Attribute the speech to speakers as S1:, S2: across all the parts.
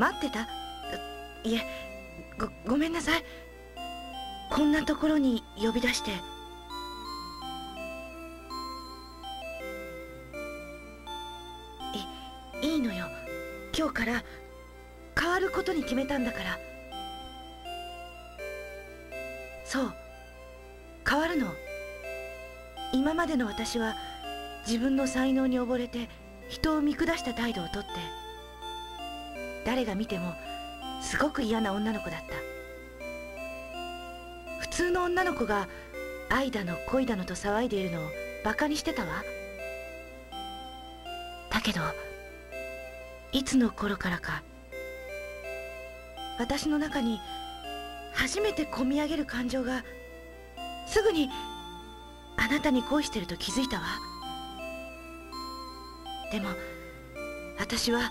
S1: 待ってた。いえごごめんなさい。こんなところに呼び出して。いいいのよ。今日から変わることに決めたんだから。そう。変わるの。今までの私は自分の才能に溺れて人を見下した態度をとって。誰が見てもすごく嫌な女の子だった。普通の女の子が愛だの恋だのと騒いでいるのをバカにしてたわ。だけどいつの頃からか私の中に初めてこみ上げる感情がすぐにあなたに恋してると気づいたわ。でも私は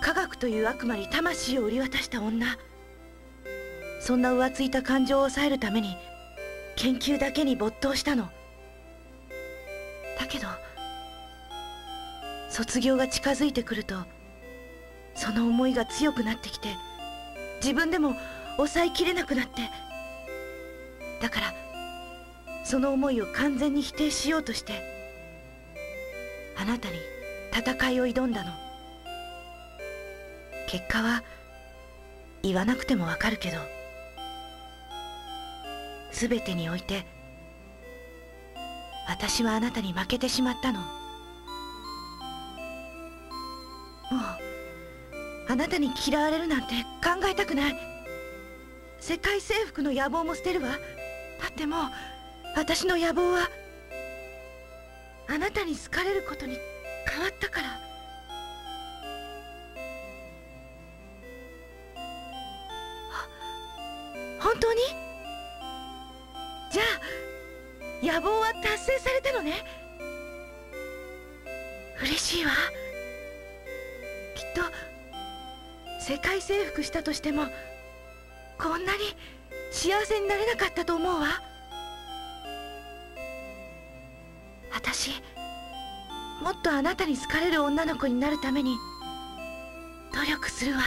S1: 科学という悪魔に魂を売り渡した女。そんな浮ついた感情を抑えるために研究だけに没頭したの。だけど卒業が近づいてくるとその思いが強くなってきて自分でも抑えきれなくなって。だからその思いを完全に否定しようとしてあなたに戦いを挑んだの。結果は言わなくてもわかるけど全てにおいて私はあなたに負けてしまったの。もうあなたに嫌われるなんて考えたくない。世界征服の野望も捨てるわ。だってもう私の野望はあなたに好かれることに変わったから。本当に？じゃあ野望は達成されたのね。嬉しいわ。きっと世界征服したとしてもこんなに幸せになれなかったと思うわ。私もっとあなたに好かれる女の子になるために努力するわ。